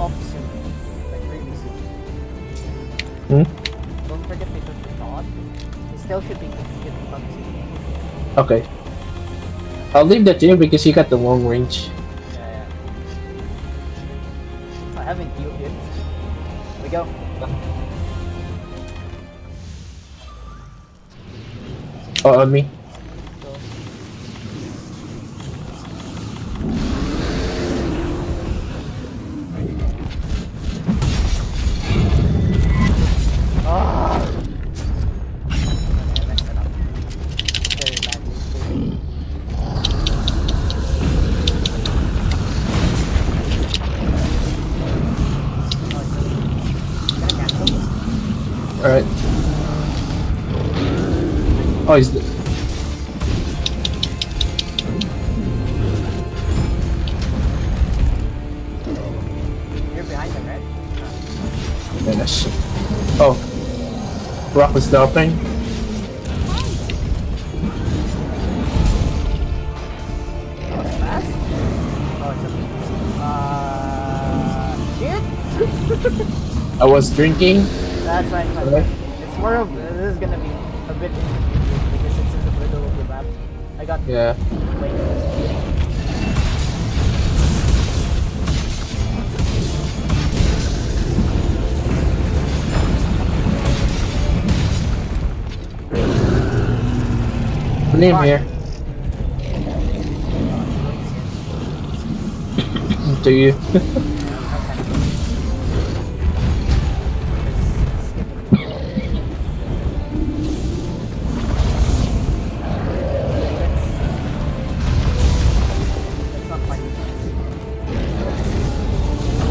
off soon. Like really soon. Hmm? Don't forget the thought. Still should be getting bugs. Okay. I'll leave that to you because you got the long range. Yeah, yeah. I haven't healed yet. Here we go. Oh, on me. Alright. Oh, he's. You're behind them, right? Finish. Oh. Rock was stopping. Oh, it's fast? Oh, it's a... Uh... I was drinking. That's fine, fine. Okay. It's more of... This is gonna be a bit because it's in the middle of the map. I got... Yeah. Name here. to you.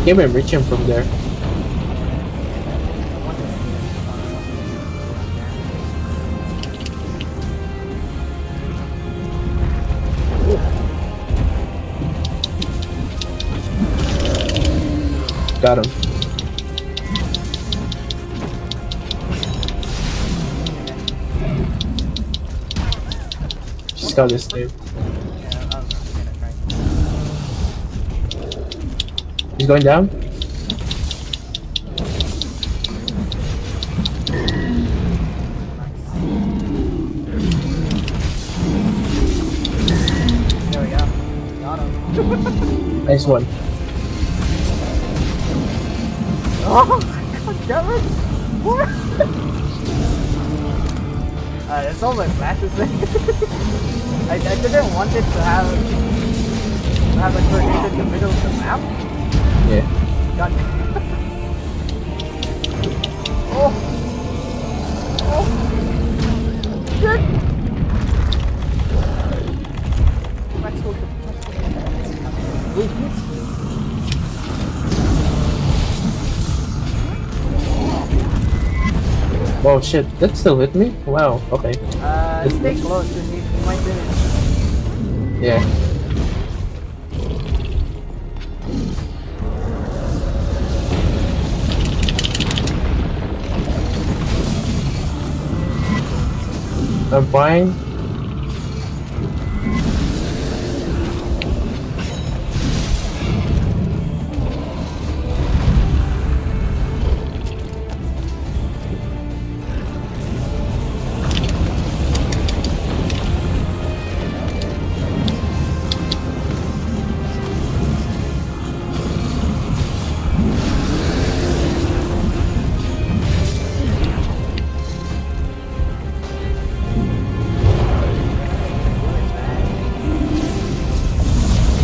Can't reach him from there. Got him. Just got this thing. Yeah, I'm gonna try. He's going down. There we go. Got him. Nice one. Oh, god damn it! What? uh, that's all my flashes thing. I, I didn't want it to have to have a tornado in the middle of the map. God. oh. Oh. Shit. Let's. Oh shit, that still hit me? Wow, okay. Uh, stay close you, you might do it. Yeah. I'm fine.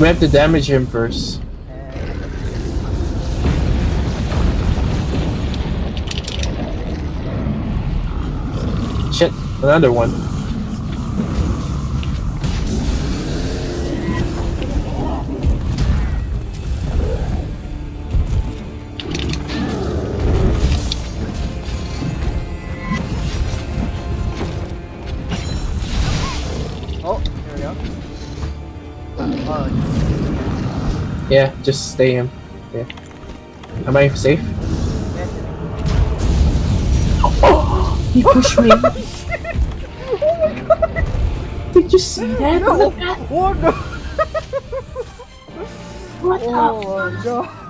We have to damage him first. Shit, another one. Yeah, just stay him. Yeah. Am I safe? yes. Oh, he pushed me. Oh Did you see that? No! Oh no! What the Oh my god!